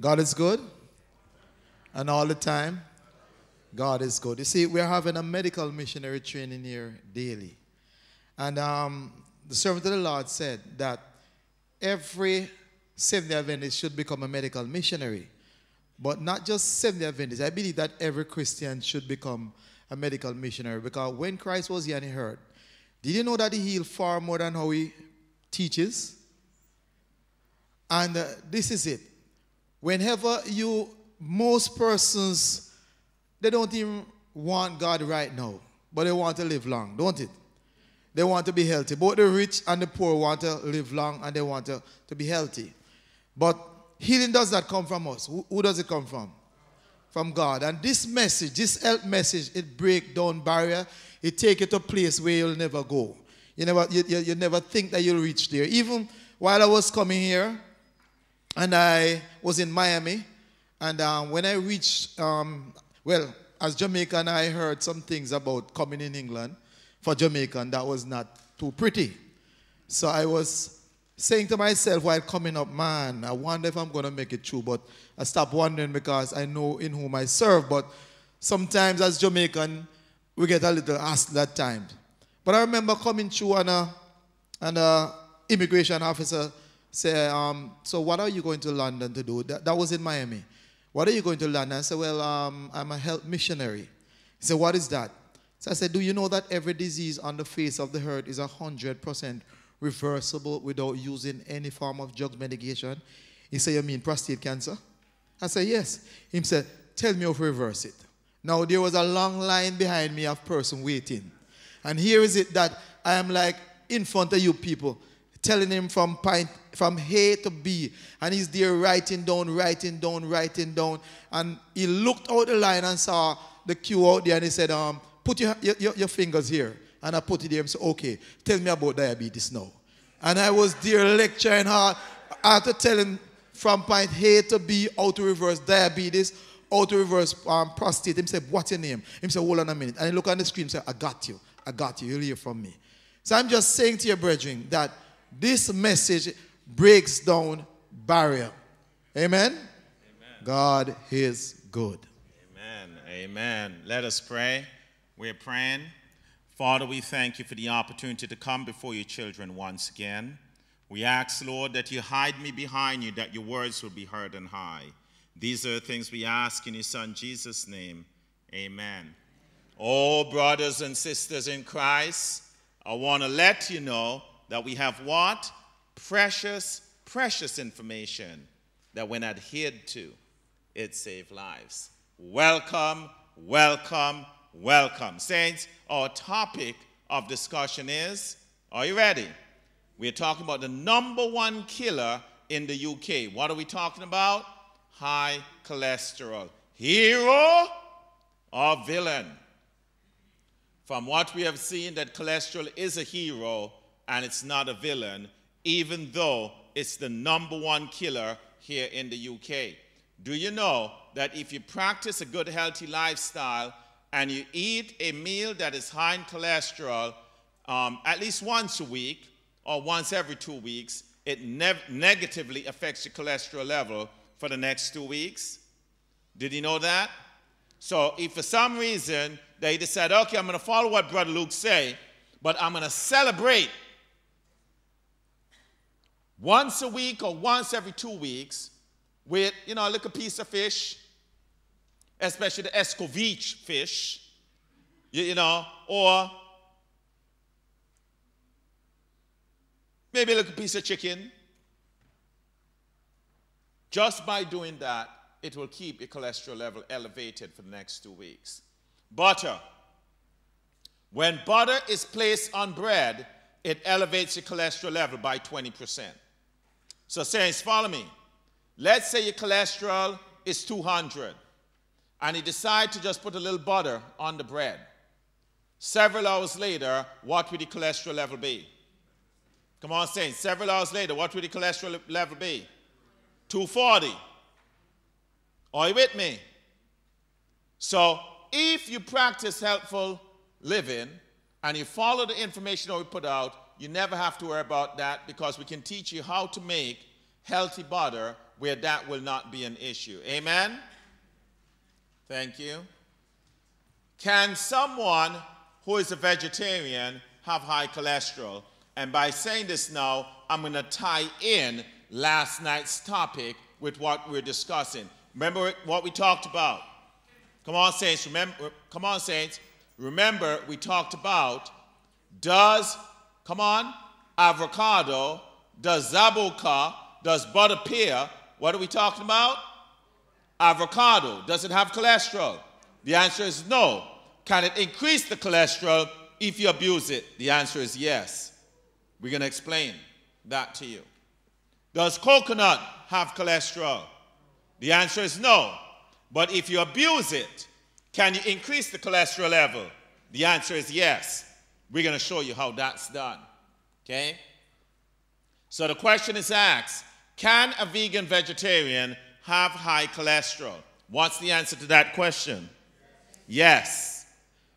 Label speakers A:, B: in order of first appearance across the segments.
A: God is good. And all the time, God is good. You see, we're having a medical missionary training here daily. And um, the servant of the Lord said that every Seventh-day Adventist should become a medical missionary. But not just Seventh-day Adventist. I believe that every Christian should become a medical missionary because when Christ was here and he heard, did you know that he healed far more than how he teaches? And uh, this is it. Whenever you, most persons, they don't even want God right now, but they want to live long, don't it? They want to be healthy. Both the rich and the poor want to live long and they want to, to be healthy. But healing does not come from us. Who, who does it come from? From God. And this message, this health message, it break down barrier. It take you to a place where you'll never go. You never, you, you, you never think that you'll reach there. Even while I was coming here, and I was in Miami. And um, when I reached, um, well, as Jamaican, I heard some things about coming in England for Jamaican that was not too pretty. So I was saying to myself while coming up, man, I wonder if I'm going to make it through. But I stopped wondering because I know in whom I serve. But sometimes as Jamaican, we get a little asked that time. But I remember coming through and a, and a immigration officer say, um, so what are you going to London to do? That, that was in Miami. What are you going to London? I said, well, um, I'm a health missionary. He said, what is that? So I said, do you know that every disease on the face of the earth is 100% reversible without using any form of drug medication? He said, you mean prostate cancer? I said, yes. He said, tell me how to reverse it. Now, there was a long line behind me of person waiting. And here is it that I am like in front of you people telling him from point from A to B. And he's there writing down, writing down, writing down. And he looked out the line and saw the queue out there and he said, um, put your, your, your fingers here. And I put it there and said, okay, tell me about diabetes now. And I was there lecturing hard. after had to tell him from point A to B how to reverse diabetes, how to reverse um, prostate. He said, what's your name? He said, hold on a minute. And he looked on the screen and said, I got you. I got you. You'll hear from me. So I'm just saying to your brethren that this message breaks down barrier. Amen? Amen. God is good.
B: Amen. Amen. Let us pray. We're praying. Father, we thank you for the opportunity to come before your children once again. We ask, Lord, that you hide me behind you, that your words will be heard and high. These are the things we ask in your Son Jesus' name. Amen. Oh, brothers and sisters in Christ, I want to let you know that we have what? Precious, precious information that when adhered to, it saved lives. Welcome, welcome, welcome. Saints, our topic of discussion is, are you ready? We're talking about the number one killer in the UK. What are we talking about? High cholesterol. Hero or villain? From what we have seen, that cholesterol is a hero and it's not a villain, even though it's the number one killer here in the UK. Do you know that if you practice a good, healthy lifestyle and you eat a meal that is high in cholesterol um, at least once a week or once every two weeks, it ne negatively affects your cholesterol level for the next two weeks? Did you know that? So if for some reason they decide, okay, I'm going to follow what Brother Luke say, but I'm going to celebrate once a week or once every two weeks with, you know, a little piece of fish, especially the escovitch fish, you, you know, or maybe a little piece of chicken. Just by doing that, it will keep your cholesterol level elevated for the next two weeks. Butter. When butter is placed on bread, it elevates your cholesterol level by 20%. So, saints, follow me. Let's say your cholesterol is 200, and you decide to just put a little butter on the bread. Several hours later, what would the cholesterol level be? Come on, saints. Several hours later, what would the cholesterol level be? 240. Are you with me? So, if you practice helpful living and you follow the information that we put out, you never have to worry about that because we can teach you how to make healthy butter where that will not be an issue. Amen? Thank you. Can someone who is a vegetarian have high cholesterol? And by saying this now, I'm going to tie in last night's topic with what we're discussing. Remember what we talked about? Come on, saints. Remember, come on, saints. Remember, we talked about does, come on, avocado, does zabuka, does butter pear, what are we talking about? Avocado. Does it have cholesterol? The answer is no. Can it increase the cholesterol if you abuse it? The answer is yes. We're going to explain that to you. Does coconut have cholesterol? The answer is no. But if you abuse it, can you increase the cholesterol level? The answer is yes. We're going to show you how that's done. Okay? So the question is asked Can a vegan vegetarian have high cholesterol? What's the answer to that question? Yes.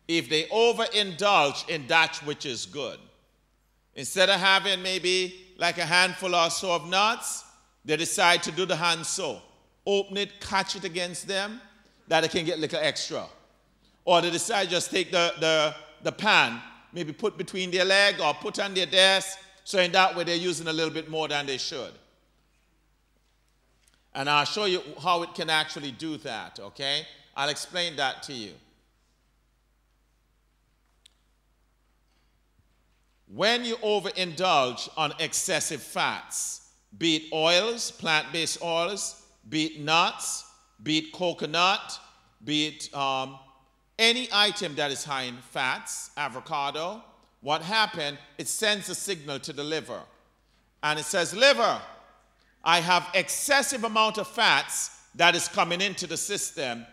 B: If they overindulge in that which is good. Instead of having maybe like a handful or so of nuts, they decide to do the hand so. Open it, catch it against them, that they can get a little extra. Or they decide just take the, the, the pan, maybe put between their leg or put on their desk, so in that way they're using a little bit more than they should. And I'll show you how it can actually do that, okay? I'll explain that to you. When you overindulge on excessive fats, be it oils, plant based oils, be it nuts, be it coconut, be it um, any item that is high in fats, avocado, what happened, it sends a signal to the liver. And it says, liver, I have excessive amount of fats that is coming into the system.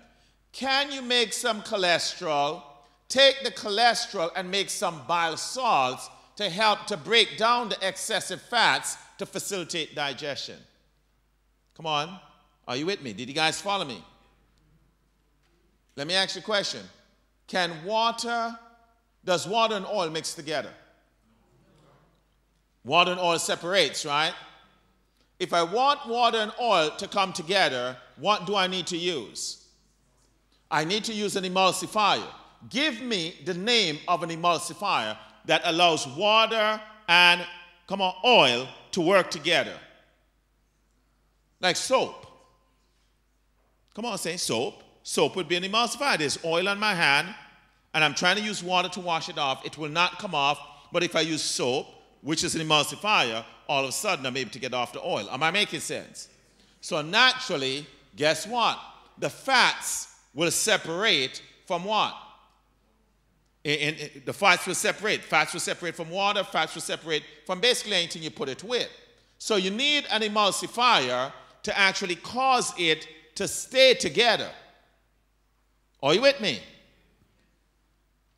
B: Can you make some cholesterol? Take the cholesterol and make some bile salts to help to break down the excessive fats to facilitate digestion. Come on. Are you with me? Did you guys follow me? Let me ask you a question. Can water, does water and oil mix together? Water and oil separates, right? If I want water and oil to come together, what do I need to use? I need to use an emulsifier. Give me the name of an emulsifier that allows water and, come on, oil to work together. Like soap. Come on, say soap. Soap would be an emulsifier. There's oil on my hand, and I'm trying to use water to wash it off. It will not come off, but if I use soap, which is an emulsifier, all of a sudden I'm able to get off the oil. Am I making sense? So naturally, guess what? The fats will separate from what? And, the fats will separate. Fats will separate from water, fats will separate from basically anything you put it with. So you need an emulsifier to actually cause it to stay together. Are you with me?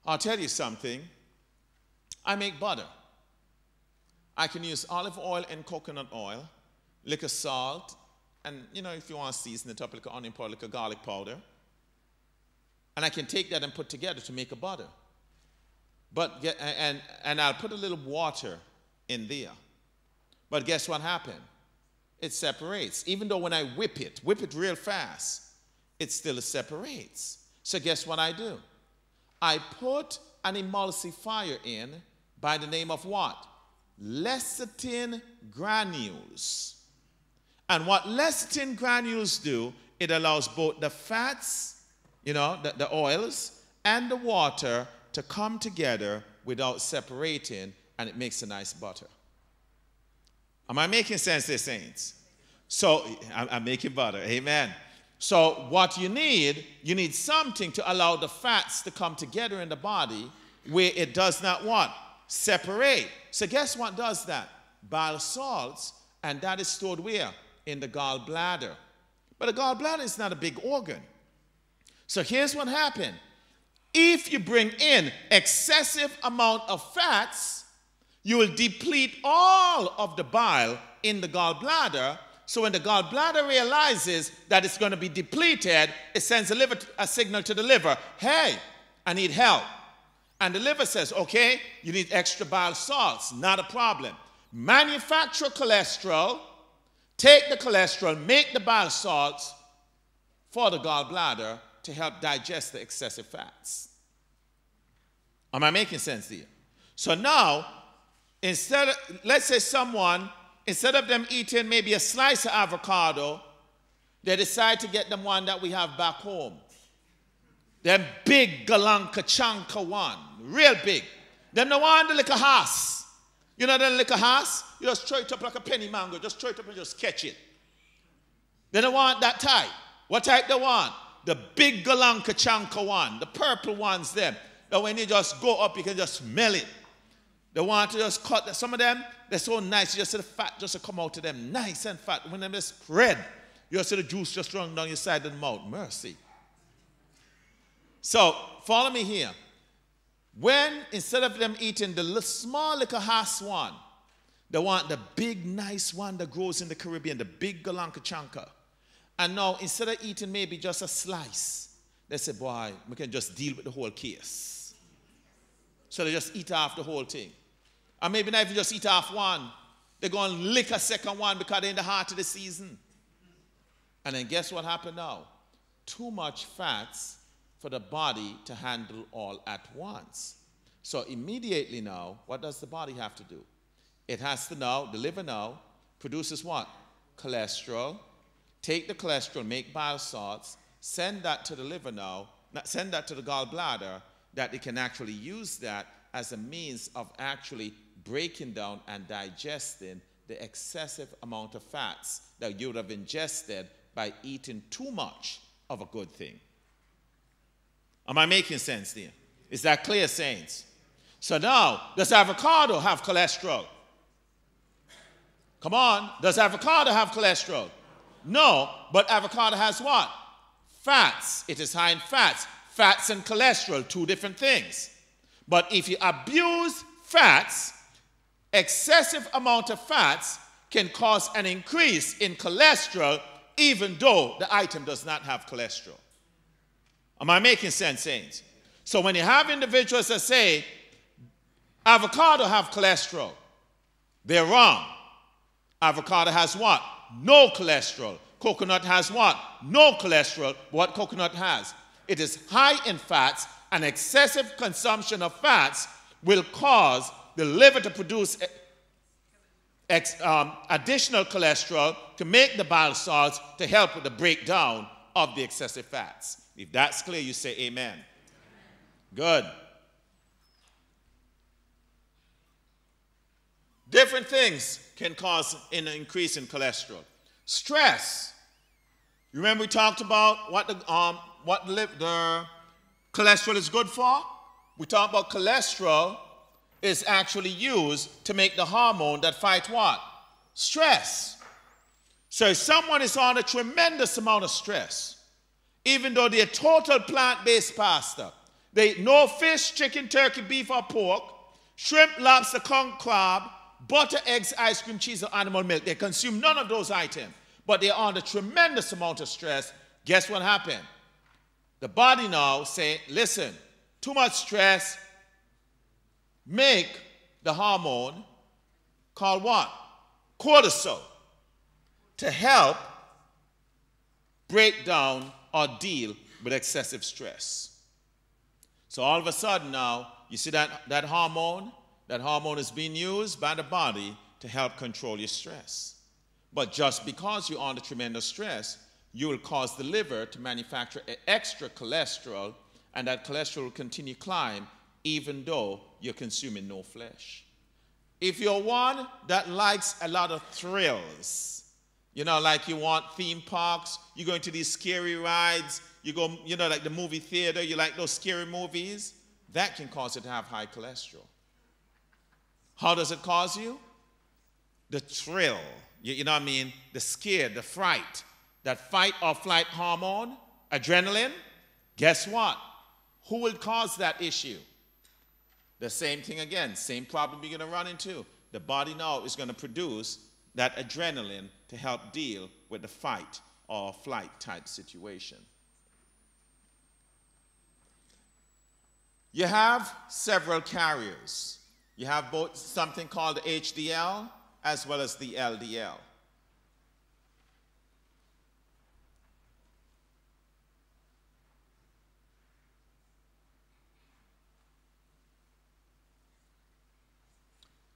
B: I'll tell you something. I make butter. I can use olive oil and coconut oil, liquor salt, and you know, if you want to season it up like onion powder, like garlic powder. And I can take that and put together to make a butter. But and and I'll put a little water in there. But guess what happened? It separates. Even though when I whip it, whip it real fast, it still separates. So guess what I do? I put an emulsifier in by the name of what? Lecithin granules. And what lecithin granules do, it allows both the fats, you know, the, the oils, and the water to come together without separating, and it makes a nice butter. Am I making sense there, saints? So I'm, I'm making butter. Amen. So what you need, you need something to allow the fats to come together in the body where it does not what? Separate. So guess what does that? Bile salts, and that is stored where? In the gallbladder. But the gallbladder is not a big organ. So here's what happened. If you bring in excessive amount of fats, you will deplete all of the bile in the gallbladder. So when the gallbladder realizes that it's going to be depleted, it sends a, liver, a signal to the liver, hey, I need help. And the liver says, okay, you need extra bile salts, not a problem. Manufacture cholesterol, take the cholesterol, make the bile salts for the gallbladder to help digest the excessive fats. Am I making sense here? So now, instead of, let's say someone, instead of them eating maybe a slice of avocado, they decide to get them one that we have back home. Them big galanka chanka one, real big. Them the one the little horse. You know that little horse? You just throw it up like a penny mango, just throw it up and just catch it. They don't want that type. What type they want? The big galanka chanka one, the purple ones them. That when you just go up, you can just smell it. They want to just cut. Some of them, they're so nice. You just see the fat just to come out of them, nice and fat. When they spread, you just see the juice just running down your side of the mouth. Mercy. So follow me here. When instead of them eating the small little house one, they want the big nice one that grows in the Caribbean, the big galanka chanka. And now instead of eating maybe just a slice, they say, boy, we can just deal with the whole case. So they just eat off the whole thing. And maybe not even just eat off one. They're going to lick a second one because they're in the heart of the season. And then guess what happened now? Too much fats for the body to handle all at once. So immediately now, what does the body have to do? It has to now, the liver now, produces what? Cholesterol. Take the cholesterol, make bile salts, send that to the liver now, send that to the gallbladder, that it can actually use that as a means of actually breaking down and digesting the excessive amount of fats that you would have ingested by eating too much of a good thing. Am I making sense there? Is that clear, saints? So now, does avocado have cholesterol? Come on, does avocado have cholesterol? No, but avocado has what? Fats. It is high in fats. Fats and cholesterol, two different things. But if you abuse fats, excessive amount of fats can cause an increase in cholesterol even though the item does not have cholesterol. Am I making sense, saints? So when you have individuals that say avocado have cholesterol, they're wrong. Avocado has what? No cholesterol. Coconut has what? No cholesterol. What coconut has? It is high in fats, and excessive consumption of fats will cause the liver to produce ex, um, additional cholesterol to make the bile salts to help with the breakdown of the excessive fats. If that's clear, you say amen. Good. Different things can cause an increase in cholesterol. Stress. You remember we talked about what the, um, what the cholesterol is good for? We talked about cholesterol is actually used to make the hormone that fight what? Stress. So if someone is on a tremendous amount of stress, even though they're total plant-based pasta, they eat no fish, chicken, turkey, beef, or pork, shrimp, lobster, conch crab, butter, eggs, ice cream, cheese, or animal milk. They consume none of those items, but they're under tremendous amount of stress. Guess what happened? The body now say, listen, too much stress, make the hormone called what? Cortisol to help break down or deal with excessive stress. So all of a sudden now, you see that, that hormone? That hormone is being used by the body to help control your stress. But just because you're under tremendous stress, you will cause the liver to manufacture extra cholesterol, and that cholesterol will continue to climb even though you're consuming no flesh. If you're one that likes a lot of thrills, you know, like you want theme parks, you go into these scary rides, you go, you know, like the movie theater, you like those scary movies, that can cause you to have high cholesterol. How does it cause you? The thrill, you, you know what I mean? The scare, the fright, that fight or flight hormone, adrenaline. Guess what? Who will cause that issue? The same thing again, same problem you're going to run into. The body now is going to produce that adrenaline to help deal with the fight or flight type situation. You have several carriers. You have both something called HDL as well as the LDL.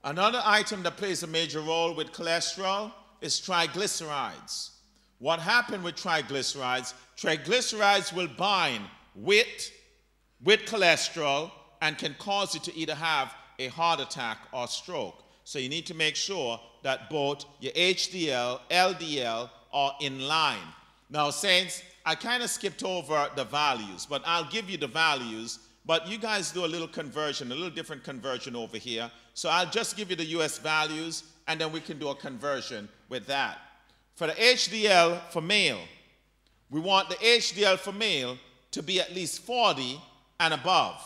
B: Another item that plays a major role with cholesterol is triglycerides. What happened with triglycerides? Triglycerides will bind with, with cholesterol and can cause you to either have a heart attack or stroke. So you need to make sure that both your HDL, LDL are in line. Now, Saints, I kind of skipped over the values, but I'll give you the values. But you guys do a little conversion, a little different conversion over here. So I'll just give you the US values, and then we can do a conversion with that. For the HDL for male, we want the HDL for male to be at least 40 and above.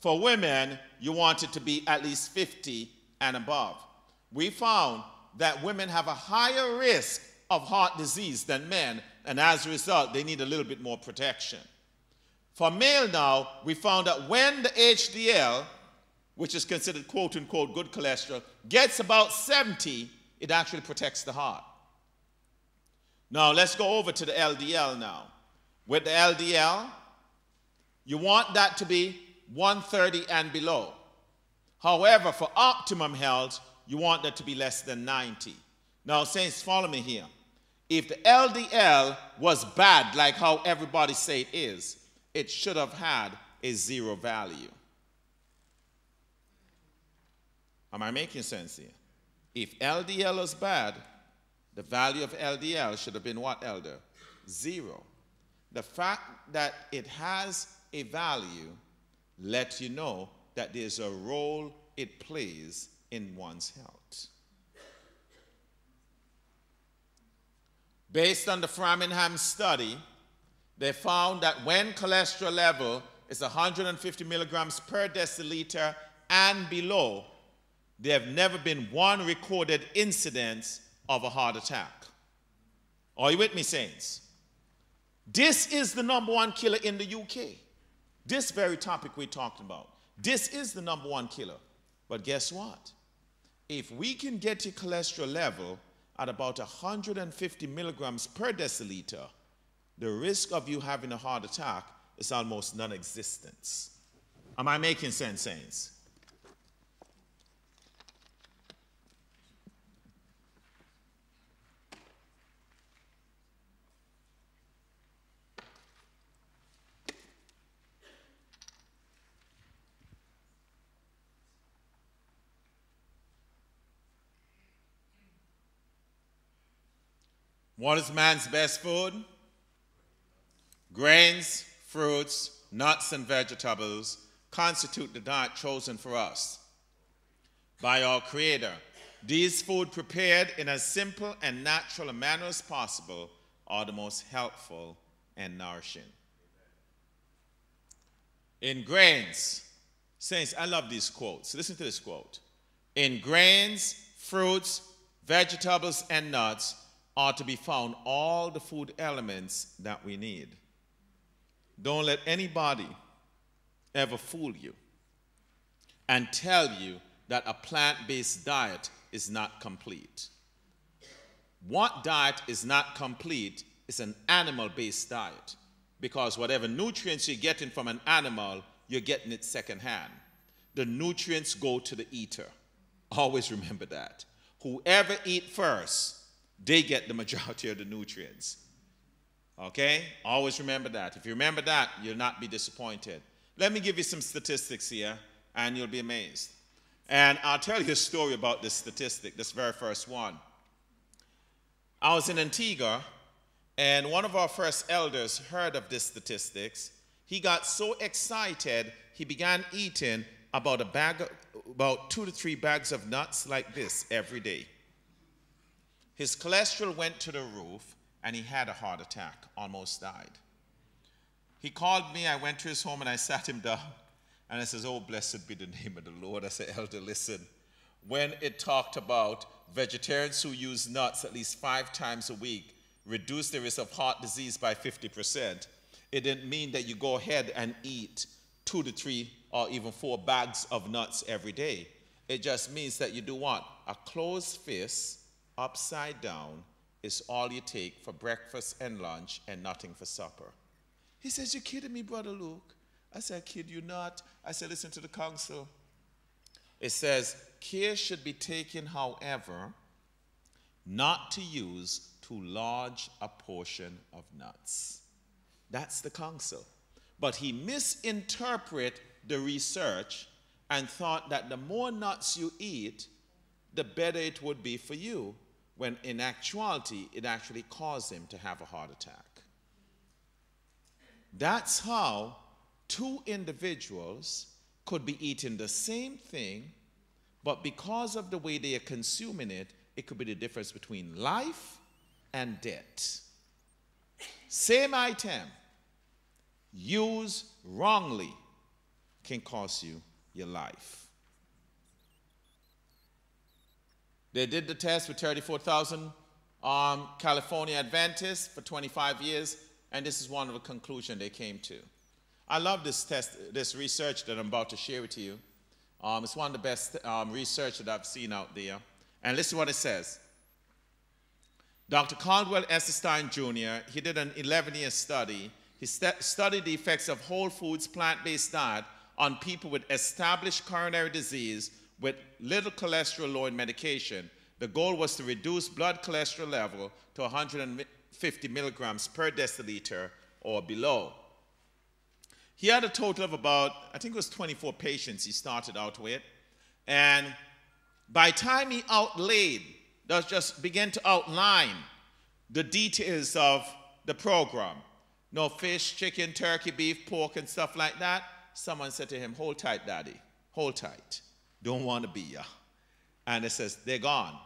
B: For women, you want it to be at least 50 and above. We found that women have a higher risk of heart disease than men, and as a result, they need a little bit more protection. For male now, we found that when the HDL, which is considered quote unquote good cholesterol, gets about 70, it actually protects the heart. Now let's go over to the LDL now. With the LDL, you want that to be 130 and below. However, for optimum health, you want that to be less than 90. Now, saints, follow me here. If the LDL was bad, like how everybody say it is, it should have had a zero value. Am I making sense here? If LDL is bad, the value of LDL should have been what, Elder? Zero. The fact that it has a value lets you know that there's a role it plays in one's health. Based on the Framingham study, they found that when cholesterol level is 150 milligrams per deciliter and below, there have never been one recorded incidence of a heart attack. Are you with me, saints? This is the number one killer in the UK. This very topic we're talking about. This is the number one killer. But guess what? If we can get your cholesterol level at about 150 milligrams per deciliter, the risk of you having a heart attack is almost non existent. Am I making sense, Saints? What is man's best food? Grains, fruits, nuts, and vegetables constitute the diet chosen for us by our Creator. These food prepared in as simple and natural a manner as possible are the most helpful and nourishing. In grains, saints, I love these quotes. Listen to this quote. In grains, fruits, vegetables, and nuts, are to be found all the food elements that we need. Don't let anybody ever fool you and tell you that a plant based diet is not complete. What diet is not complete is an animal based diet because whatever nutrients you're getting from an animal, you're getting it secondhand. The nutrients go to the eater. Always remember that. Whoever eat first they get the majority of the nutrients. Okay? Always remember that. If you remember that, you'll not be disappointed. Let me give you some statistics here, and you'll be amazed. And I'll tell you a story about this statistic, this very first one. I was in Antigua, and one of our first elders heard of this statistics. He got so excited, he began eating about a bag, about two to three bags of nuts like this every day. His cholesterol went to the roof and he had a heart attack, almost died. He called me, I went to his home and I sat him down. And I says, Oh, blessed be the name of the Lord. I said, Elder, listen. When it talked about vegetarians who use nuts at least five times a week reduce the risk of heart disease by 50%, it didn't mean that you go ahead and eat two to three or even four bags of nuts every day. It just means that you do what? A closed fist upside down is all you take for breakfast and lunch and nothing for supper. He says, You're kidding me, Brother Luke. I said, Kid you not. I said, Listen to the counsel. It says, care should be taken, however, not to use too large a portion of nuts. That's the counsel. But he misinterpreted the research and thought that the more nuts you eat, the better it would be for you, when in actuality, it actually caused him to have a heart attack. That's how two individuals could be eating the same thing, but because of the way they are consuming it, it could be the difference between life and death. Same item, used wrongly, can cost you your life. They did the test with 34,000 um, California Adventists for 25 years, and this is one of the conclusions they came to. I love this test, this research that I'm about to share with you. Um, it's one of the best um, research that I've seen out there. And listen to what it says. Dr. Caldwell Esselstyn Jr., he did an 11-year study. He st studied the effects of whole foods, plant-based diet on people with established coronary disease with little cholesterol lowering medication. The goal was to reduce blood cholesterol level to 150 milligrams per deciliter or below. He had a total of about, I think it was 24 patients he started out with. And by time he outlaid, does just begin to outline the details of the program. No fish, chicken, turkey, beef, pork, and stuff like that. Someone said to him, Hold tight, daddy. Hold tight. Don't want to be ya. And it says, They're gone.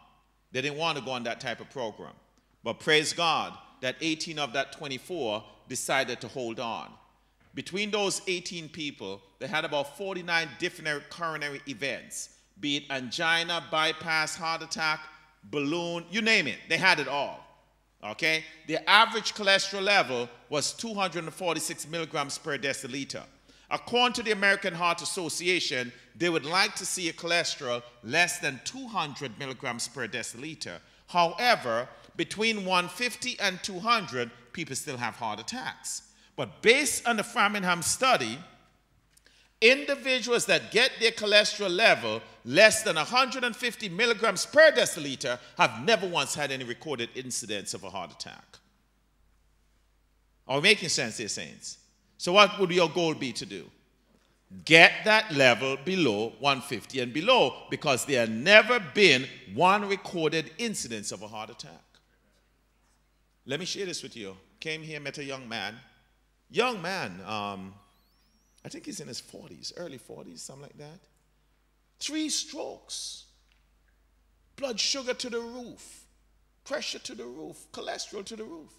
B: They didn't want to go on that type of program. But praise God that 18 of that 24 decided to hold on. Between those 18 people, they had about 49 different coronary events, be it angina, bypass, heart attack, balloon, you name it. They had it all. Okay? The average cholesterol level was 246 milligrams per deciliter. According to the American Heart Association, they would like to see a cholesterol less than 200 milligrams per deciliter. However, between 150 and 200, people still have heart attacks. But based on the Framingham study, individuals that get their cholesterol level less than 150 milligrams per deciliter have never once had any recorded incidents of a heart attack. Are we making sense here, saints? So, what would your goal be to do? Get that level below 150 and below because there have never been one recorded incidence of a heart attack. Let me share this with you. Came here, met a young man Young man, um, I think he's in his 40s, early 40s, something like that. Three strokes, blood sugar to the roof, pressure to the roof, cholesterol to the roof.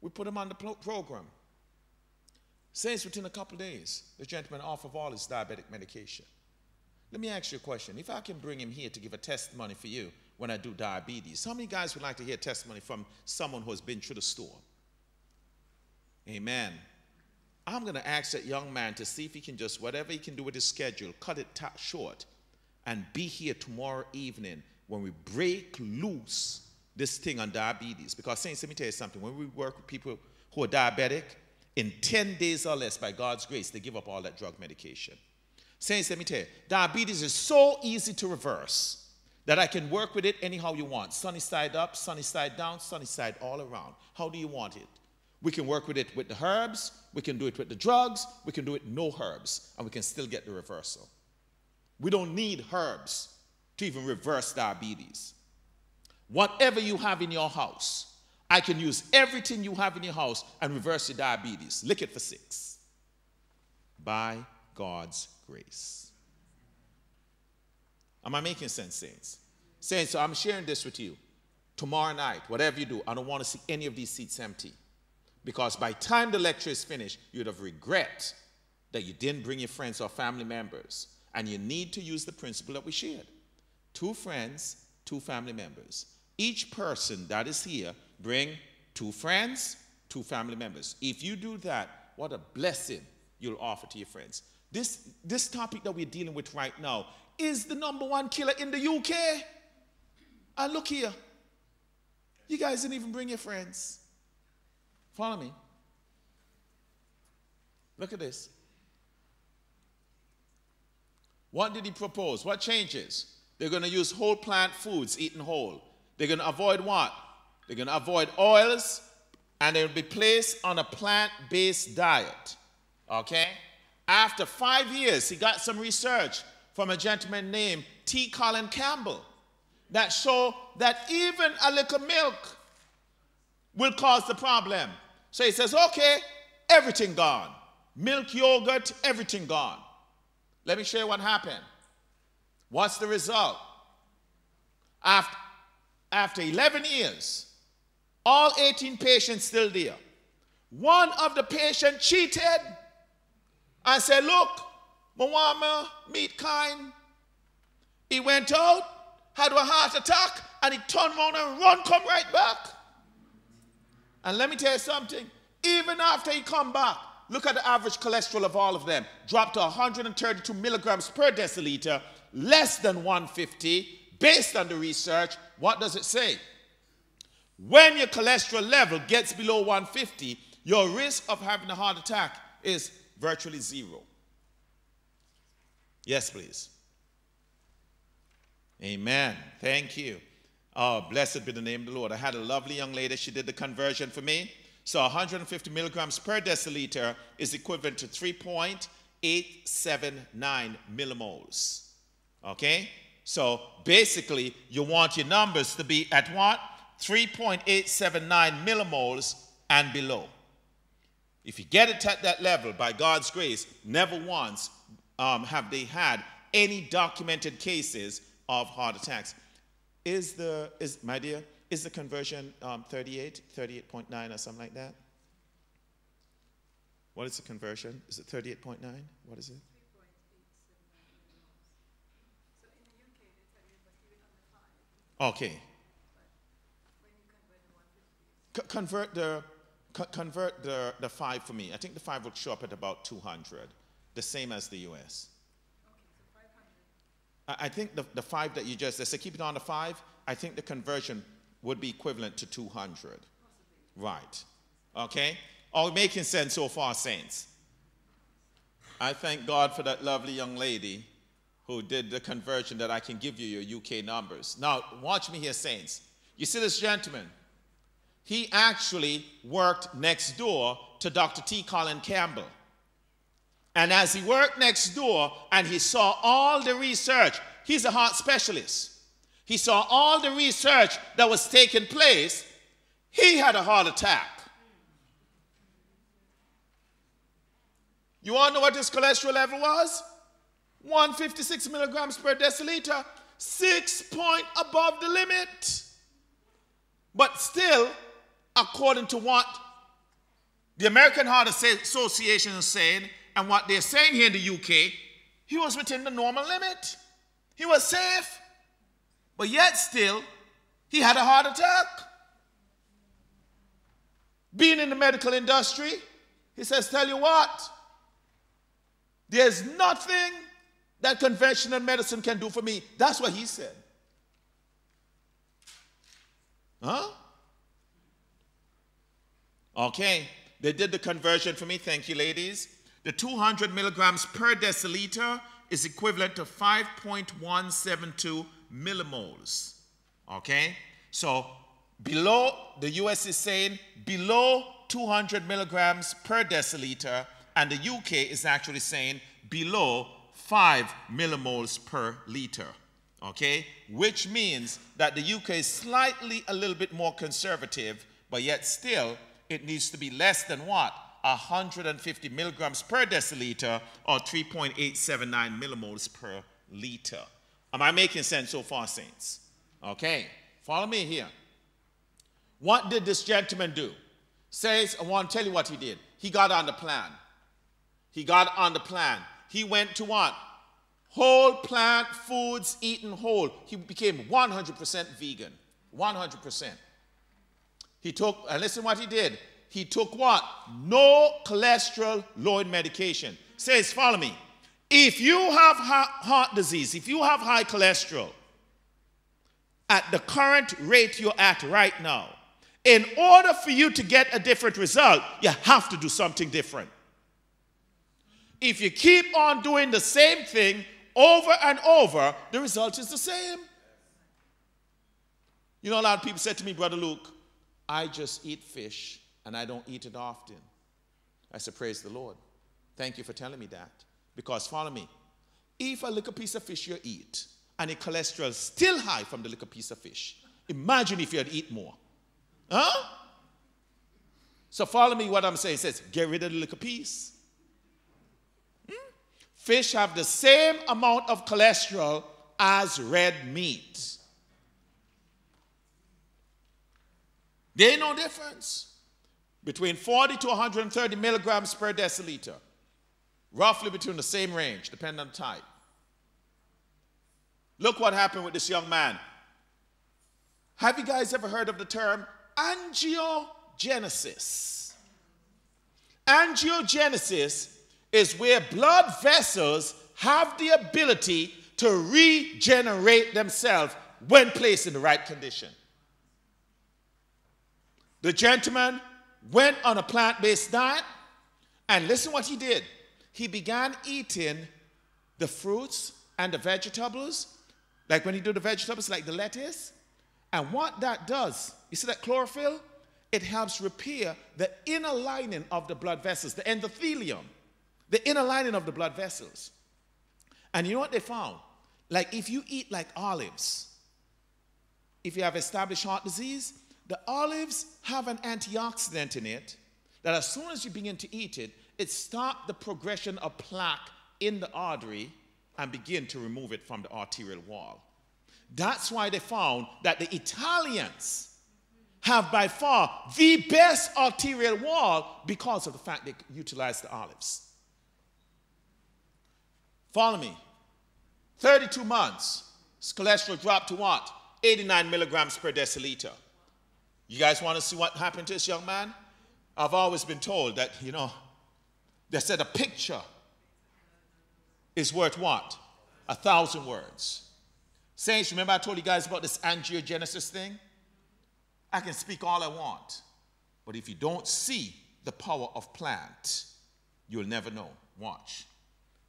B: We put him on the program. Says within a couple days, the gentleman off of all his diabetic medication. Let me ask you a question. If I can bring him here to give a testimony for you when I do diabetes, how many guys would like to hear testimony from someone who has been through the storm? Amen. I'm going to ask that young man to see if he can just, whatever he can do with his schedule, cut it short and be here tomorrow evening when we break loose this thing on diabetes. Because, Saints, let me tell you something. When we work with people who are diabetic, in 10 days or less, by God's grace, they give up all that drug medication. Saints, let me tell you, diabetes is so easy to reverse that I can work with it anyhow you want. Sunny side up, sunny side down, sunny side all around. How do you want it? We can work with it with the herbs, we can do it with the drugs, we can do it no herbs, and we can still get the reversal. We don't need herbs to even reverse diabetes. Whatever you have in your house, I can use everything you have in your house and reverse your diabetes. Lick it for six. By God's grace. Am I making sense, saints? Saints, so I'm sharing this with you. Tomorrow night, whatever you do, I don't want to see any of these seats empty. Because by time the lecture is finished, you'd have regret that you didn't bring your friends or family members. And you need to use the principle that we shared. Two friends, two family members. Each person that is here bring two friends, two family members. If you do that, what a blessing you'll offer to your friends. This, this topic that we're dealing with right now is the number one killer in the UK. And ah, look here. You guys didn't even bring your friends. Follow me. Look at this. What did he propose? What changes? They're going to use whole plant foods, eaten whole. They're going to avoid what? They're going to avoid oils, and they'll be placed on a plant based diet. Okay? After five years, he got some research from a gentleman named T. Colin Campbell that show that even a little milk will cause the problem. So he says, okay, everything gone. Milk, yogurt, everything gone. Let me show you what happened. What's the result? After, after 11 years, all 18 patients still there. One of the patients cheated and said, Look, Mawama, meat kind. He went out, had a heart attack, and he turned around and run, come right back. And let me tell you something. Even after he come back, look at the average cholesterol of all of them. Dropped to 132 milligrams per deciliter, less than 150. Based on the research, what does it say? When your cholesterol level gets below 150, your risk of having a heart attack is virtually zero. Yes, please. Amen. Thank you. Oh, blessed be the name of the Lord. I had a lovely young lady. She did the conversion for me. So 150 milligrams per deciliter is equivalent to 3.879 millimoles. Okay? So basically, you want your numbers to be at what? 3.879 millimoles and below. If you get it at that level, by God's grace, never once um, have they had any documented cases of heart attacks. Is the, is, my dear, is the conversion um, 38, 38.9 or something like that? What is the conversion? Is it 38.9? What is it? Okay. Convert the convert the, the five for me. I think the five will show up at about 200, the same as the US. I, I think the, the five that you just, said, keep it on the five, I think the conversion would be equivalent to 200. Possibly. Right. Okay? All making sense so far, saints. I thank God for that lovely young lady who did the conversion that I can give you your UK numbers. Now, watch me here, saints. You see this gentleman? He actually worked next door to Dr. T. Colin Campbell. And as he worked next door and he saw all the research, he's a heart specialist. He saw all the research that was taking place. He had a heart attack. You all know what his cholesterol level was? 156 milligrams per deciliter, six point above the limit. But still, according to what the American Heart Association is saying and what they're saying here in the UK, he was within the normal limit. He was safe. But yet still, he had a heart attack. Being in the medical industry, he says, Tell you what, there's nothing that conventional medicine can do for me. That's what he said. Huh? Okay, they did the conversion for me. Thank you, ladies. The 200 milligrams per deciliter is equivalent to 5.172 millimoles. Okay? So below, the US is saying below 200 milligrams per deciliter, and the UK is actually saying below 5 millimoles per liter. Okay? Which means that the UK is slightly a little bit more conservative, but yet still it needs to be less than what? 150 milligrams per deciliter or 3.879 millimoles per liter. Am I making sense so far, saints? Okay, follow me here. What did this gentleman do? Says, I want to tell you what he did. He got on the plan. He got on the plan. He went to what? Whole plant foods eaten whole. He became 100% vegan. 100%. He took, and listen what he did. He took what? No cholesterol lowering medication. Says, follow me. If you have heart disease, if you have high cholesterol, at the current rate you're at right now, in order for you to get a different result, you have to do something different. If you keep on doing the same thing over and over, the result is the same. You know, a lot of people said to me, Brother Luke, I just eat fish and I don't eat it often. I said, Praise the Lord. Thank you for telling me that. Because follow me. If a little piece of fish you eat and the cholesterol is still high from the little piece of fish, imagine if you had eat more. Huh? So follow me what I'm saying. It says, get rid of the little piece. Hmm? Fish have the same amount of cholesterol as red meat. There ain't no difference between 40 to 130 milligrams per deciliter, roughly between the same range, depending on the type. Look what happened with this young man. Have you guys ever heard of the term angiogenesis? Angiogenesis is where blood vessels have the ability to regenerate themselves when placed in the right condition. The gentleman went on a plant based diet, and listen what he did. He began eating the fruits and the vegetables, like when he do the vegetables, like the lettuce. And what that does, you see that chlorophyll? It helps repair the inner lining of the blood vessels, the endothelium, the inner lining of the blood vessels. And you know what they found? Like if you eat like olives, if you have established heart disease, the olives have an antioxidant in it that as soon as you begin to eat it, it stops the progression of plaque in the artery and begin to remove it from the arterial wall. That's why they found that the Italians have by far the best arterial wall because of the fact they utilize the olives. Follow me. 32 months, cholesterol dropped to what? 89 milligrams per deciliter. You guys want to see what happened to this young man? I've always been told that, you know, they said a picture is worth what? A thousand words. Saints, remember I told you guys about this angiogenesis thing? I can speak all I want, but if you don't see the power of plant, you'll never know. Watch.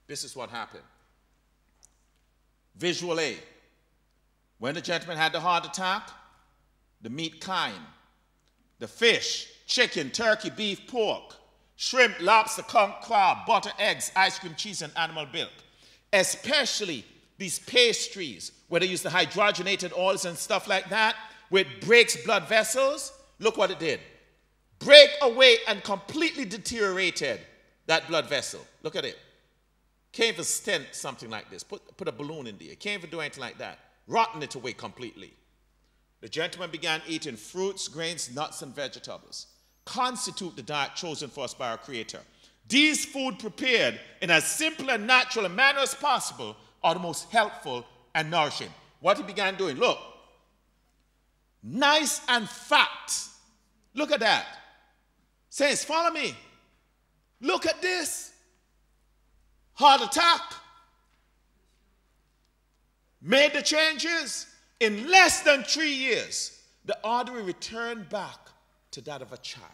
B: This is what happened. Visual A. When the gentleman had the heart attack, the meat kind, the fish, chicken, turkey, beef, pork, shrimp, lobster, conch, crab, butter, eggs, ice cream, cheese, and animal milk. Especially these pastries, where they use the hydrogenated oils and stuff like that, which breaks blood vessels. Look what it did. Break away and completely deteriorated that blood vessel. Look at it. Can't even stent something like this. Put, put a balloon in there. Can't even do anything like that. Rotten it away completely. The gentleman began eating fruits, grains, nuts, and vegetables, constitute the diet chosen for us by our Creator. These food prepared in as simple and natural a manner as possible are the most helpful and nourishing. What he began doing, look, nice and fat. Look at that. Saints, follow me. Look at this. Heart attack. Made the changes. In less than three years, the artery returned back to that of a child.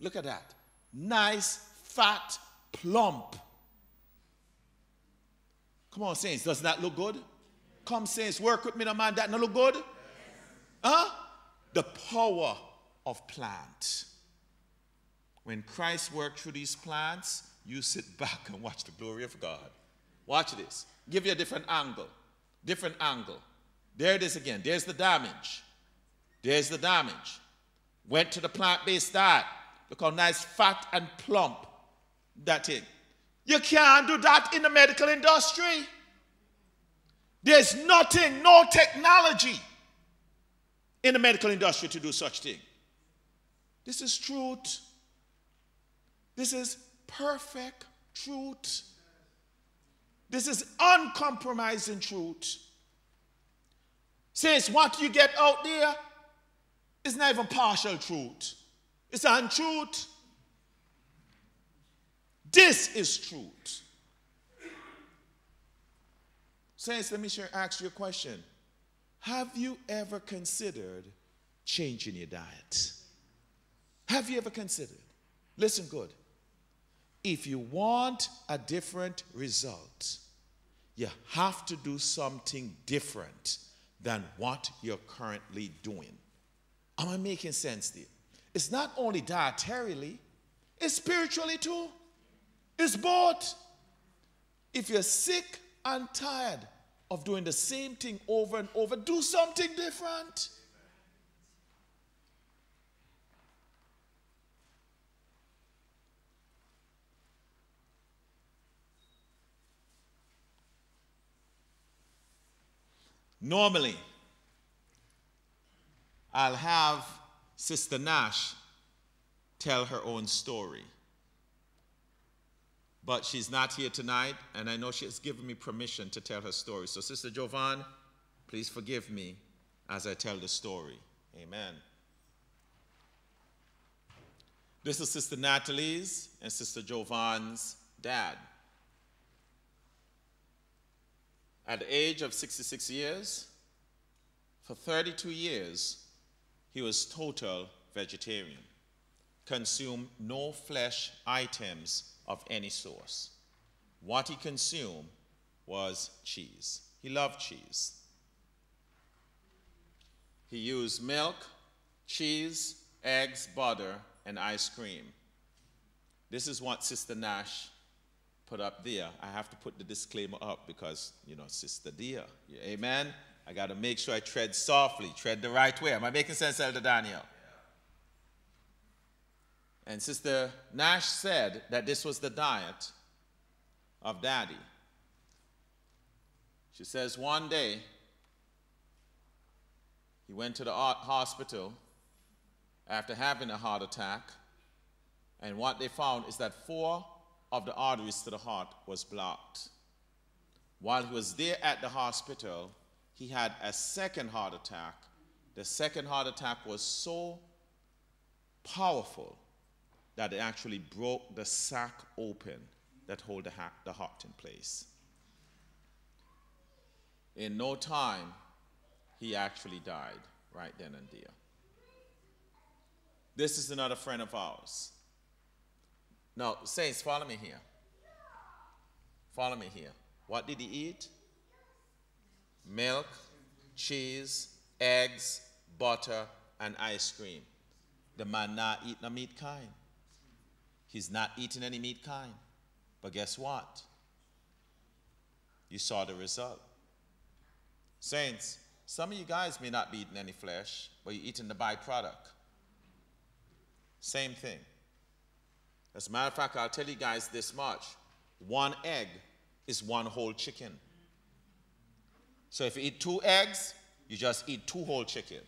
B: Look at that. Nice, fat, plump. Come on, saints, doesn't that look good? Come, saints, work with me, no man, that not look good? Huh? The power of plant. When Christ worked through these plants, you sit back and watch the glory of God. Watch this. Give you a different angle. Different angle. There it is again. There's the damage. There's the damage. Went to the plant-based diet. Look how nice, fat, and plump that thing. You can't do that in the medical industry. There's nothing, no technology in the medical industry to do such thing. This is truth. This is perfect truth. This is uncompromising truth. Since what you get out there is not even partial truth. It's untruth. This is truth. Saints, let me share, ask you a question. Have you ever considered changing your diet? Have you ever considered? Listen good. If you want a different result, you have to do something different than what you're currently doing. Am I making sense there? It's not only dietarily, it's spiritually too. It's both. If you're sick and tired of doing the same thing over and over, do something different. Normally, I'll have Sister Nash tell her own story. But she's not here tonight, and I know she has given me permission to tell her story. So, Sister Jovan, please forgive me as I tell the story. Amen. This is Sister Natalie's and Sister Jovan's dad. At the age of 66 years, for 32 years, he was total vegetarian, consumed no flesh items of any source. What he consumed was cheese. He loved cheese. He used milk, cheese, eggs, butter, and ice cream. This is what Sister Nash put up there. I have to put the disclaimer up because, you know, Sister Dear. Amen? I got to make sure I tread softly, tread the right way. Am I making sense, Elder Daniel? And Sister Nash said that this was the diet of Daddy. She says one day he went to the hospital after having a heart attack, and what they found is that four of the arteries to the heart was blocked. While he was there at the hospital, he had a second heart attack. The second heart attack was so powerful that it actually broke the sac open that hold the, the heart in place. In no time, he actually died right then and there. This is another friend of ours. Now, saints, follow me here. Follow me here. What did he eat? Milk, cheese, eggs, butter, and ice cream. The man not eating a meat kind. He's not eating any meat kind. But guess what? You saw the result. Saints, some of you guys may not be eating any flesh, but you're eating the byproduct. Same thing. As a matter of fact, I'll tell you guys this much one egg is one whole chicken. So if you eat two eggs, you just eat two whole chicken.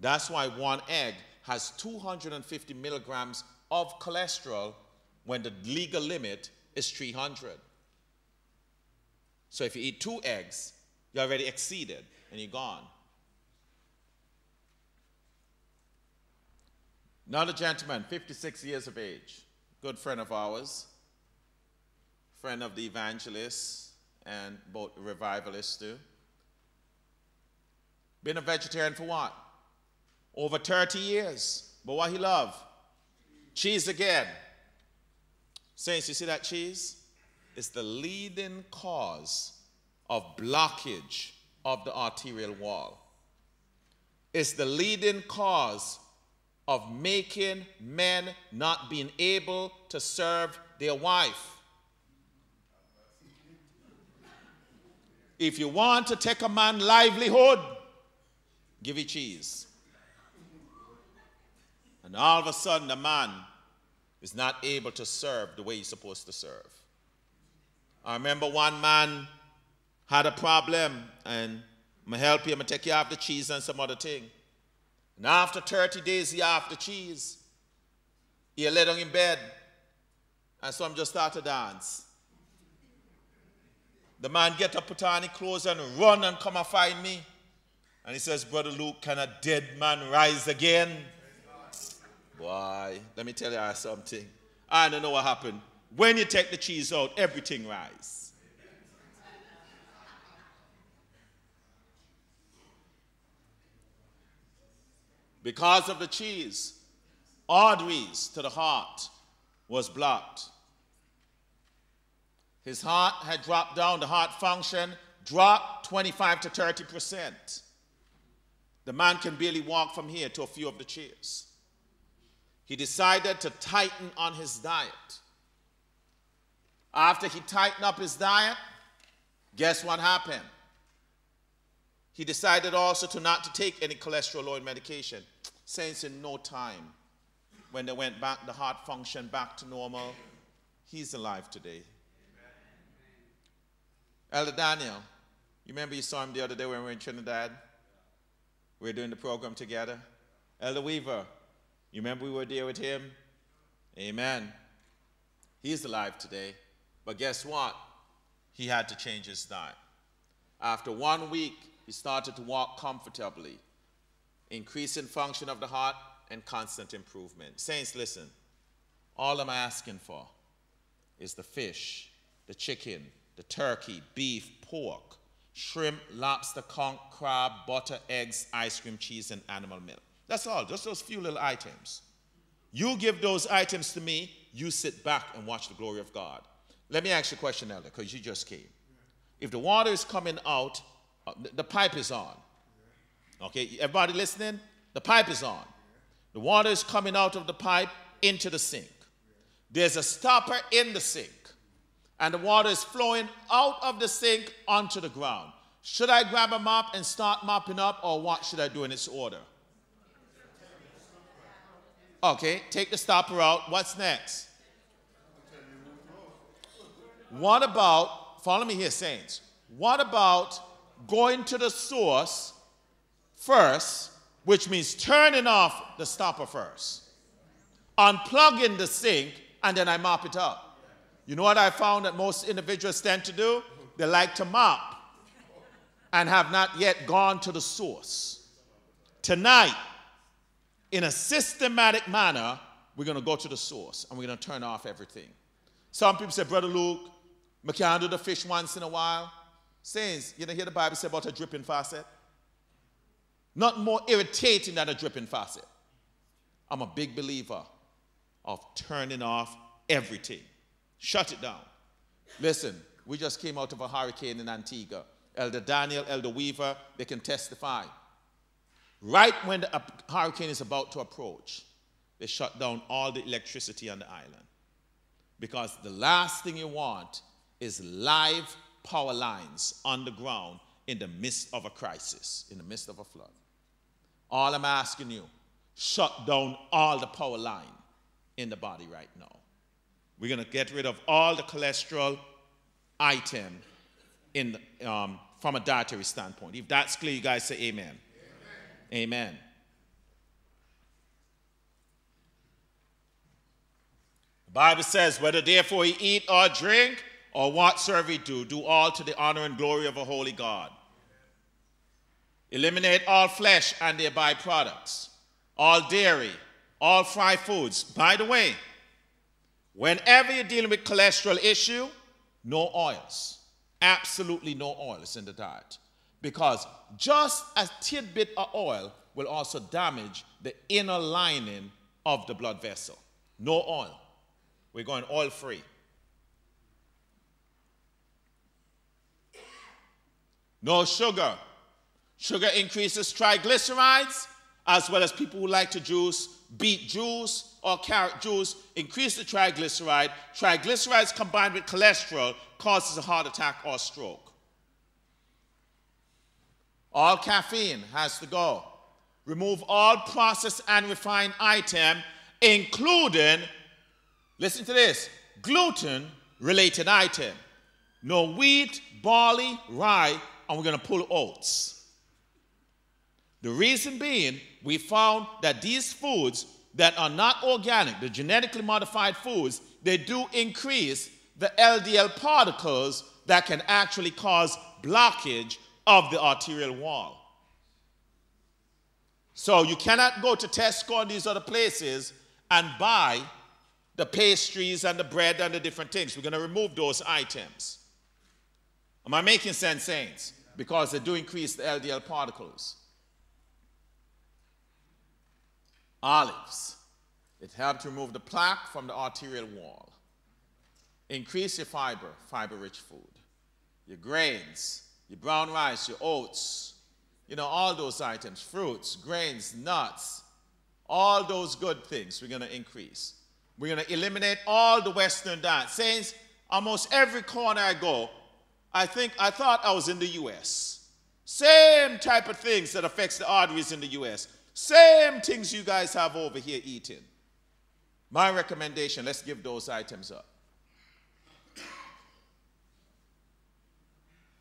B: That's why one egg has 250 milligrams of cholesterol when the legal limit is 300. So if you eat two eggs, you're already exceeded and you're gone. Another gentleman, 56 years of age, good friend of ours, friend of the evangelists and both revivalists too. Been a vegetarian for what? Over 30 years. But what he love? Cheese again. Saints, you see that cheese? It's the leading cause of blockage of the arterial wall. It's the leading cause of making men not being able to serve their wife. If you want to take a man livelihood, give it cheese. And all of a sudden, the man is not able to serve the way he's supposed to serve. I remember one man had a problem, and I'm going to help you, I'm going to take you off the cheese and some other thing. And after 30 days, he the cheese. He lay down in bed, and so I'm just start to dance. The man get up, put on his clothes, and run and come and find me. And he says, Brother Luke, can a dead man rise again? Boy, let me tell you something. I don't know what happened. When you take the cheese out, everything rise. Because of the cheese, arteries to the heart was blocked. His heart had dropped down, the heart function dropped 25 to 30 percent. The man can barely walk from here to a few of the chairs. He decided to tighten on his diet. After he tightened up his diet, guess what happened? He decided also to not to take any cholesterol lowering medication. Saints, in no time, when they went back, the heart functioned back to normal. He's alive today. Elder Daniel, you remember you saw him the other day when we were in Trinidad? We were doing the program together. Elder Weaver, you remember we were there with him? Amen. He's alive today. But guess what? He had to change his diet. After one week, he started to walk comfortably, increasing function of the heart and constant improvement. Saints, listen. All I'm asking for is the fish, the chicken, the turkey, beef, pork, shrimp, lobster, conch, crab, butter, eggs, ice cream, cheese, and animal milk. That's all, just those few little items. You give those items to me, you sit back and watch the glory of God. Let me ask you a question, Elder, because you just came. If the water is coming out, uh, the pipe is on. Okay, everybody listening? The pipe is on. The water is coming out of the pipe into the sink. There's a stopper in the sink and the water is flowing out of the sink onto the ground. Should I grab a mop and start mopping up, or what should I do in its order? Okay, take the stopper out. What's next? What about, follow me here, saints. What about going to the source first, which means turning off the stopper first, unplugging the sink, and then I mop it up? You know what I found that most individuals tend to do? They like to mop and have not yet gone to the source. Tonight, in a systematic manner, we're going to go to the source and we're going to turn off everything. Some people say, Brother Luke, I can do the fish once in a while. Saints, you know, hear the Bible say about a dripping faucet? Not more irritating than a dripping faucet. I'm a big believer of turning off everything. Shut it down. Listen, we just came out of a hurricane in Antigua. Elder Daniel, Elder Weaver, they can testify. Right when the hurricane is about to approach, they shut down all the electricity on the island. Because the last thing you want is live power lines on the ground in the midst of a crisis, in the midst of a flood. All I'm asking you, shut down all the power line in the body right now. We're going to get rid of all the cholesterol item in, um, from a dietary standpoint. If that's clear, you guys say amen. Amen. amen. The Bible says, whether therefore ye eat or drink or whatsoever ye do, do all to the honor and glory of a holy God. Eliminate all flesh and their byproducts, all dairy, all fried foods. By the way, Whenever you're dealing with cholesterol issue, no oils. Absolutely no oils in the diet. Because just a tidbit of oil will also damage the inner lining of the blood vessel. No oil. We're going oil free. No sugar. Sugar increases triglycerides, as well as people who like to juice beet juice or carrot juice increase the triglyceride. Triglycerides combined with cholesterol causes a heart attack or stroke. All caffeine has to go. Remove all processed and refined item, including, listen to this, gluten related item. No wheat, barley, rye, and we're going to pull oats. The reason being, we found that these foods that are not organic, the genetically modified foods, they do increase the LDL particles that can actually cause blockage of the arterial wall. So you cannot go to Tesco and these other places and buy the pastries and the bread and the different things. We're going to remove those items. Am I making sense, saints? Because they do increase the LDL particles. olives. It helps remove the plaque from the arterial wall. increase your fiber, fiber rich food, your grains, your brown rice, your oats, you know, all those items, fruits, grains, nuts, all those good things we're going to increase. We're going to eliminate all the Western diet. Saints, almost every corner I go, I think I thought I was in the US. Same type of things that affects the arteries in the US. Same things you guys have over here eating. My recommendation, let's give those items up.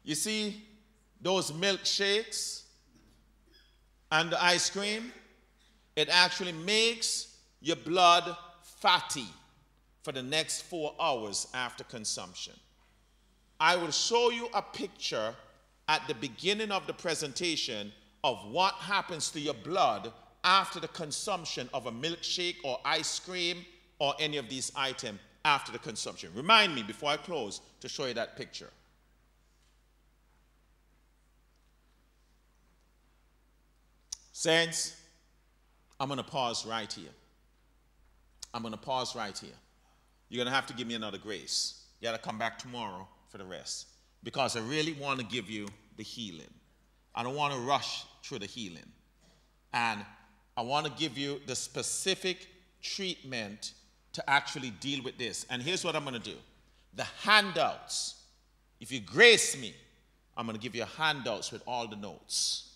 B: You see those milkshakes and the ice cream? It actually makes your blood fatty for the next four hours after consumption. I will show you a picture at the beginning of the presentation of what happens to your blood after the consumption of a milkshake or ice cream or any of these items after the consumption. Remind me before I close to show you that picture. Saints, I'm going to pause right here. I'm going to pause right here. You're going to have to give me another grace. You got to come back tomorrow for the rest because I really want to give you the healing. I don't want to rush through the healing. And I want to give you the specific treatment to actually deal with this. And here's what I'm going to do the handouts. If you grace me, I'm going to give you handouts with all the notes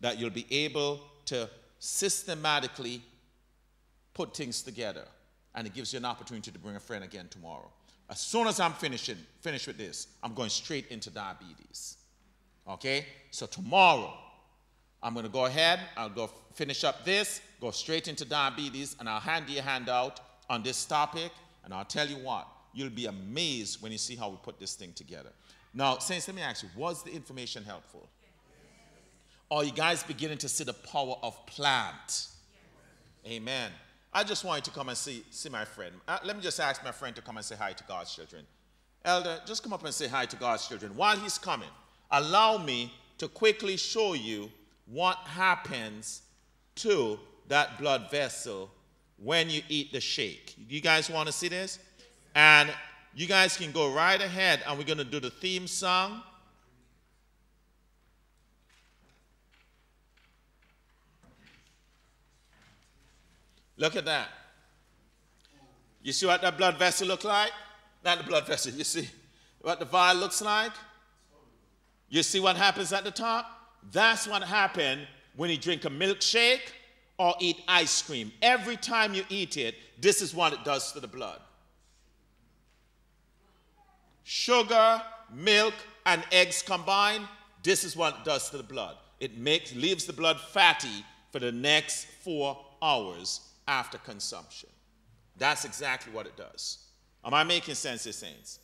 B: that you'll be able to systematically put things together. And it gives you an opportunity to bring a friend again tomorrow. As soon as I'm finishing, finished with this, I'm going straight into diabetes. Okay? So tomorrow, I'm going to go ahead, I'll go finish up this, go straight into diabetes, and I'll hand you a handout on this topic, and I'll tell you what, you'll be amazed when you see how we put this thing together. Now, Saints, let me ask you, was the information helpful? Are you guys beginning to see the power of plant? Amen. I just wanted to come and see, see my friend. Uh, let me just ask my friend to come and say hi to God's children. Elder, just come up and say hi to God's children. While he's coming, allow me to quickly show you what happens to that blood vessel when you eat the shake. You guys want to see this? And you guys can go right ahead and we're going to do the theme song. Look at that. You see what that blood vessel look like? Not the blood vessel. You see what the vial looks like? You see what happens at the top? That's what happened when you drink a milkshake or eat ice cream. Every time you eat it, this is what it does to the blood. Sugar, milk, and eggs combined, this is what it does to the blood. It makes, leaves the blood fatty for the next four hours after consumption. That's exactly what it does. Am I making sense here, saints?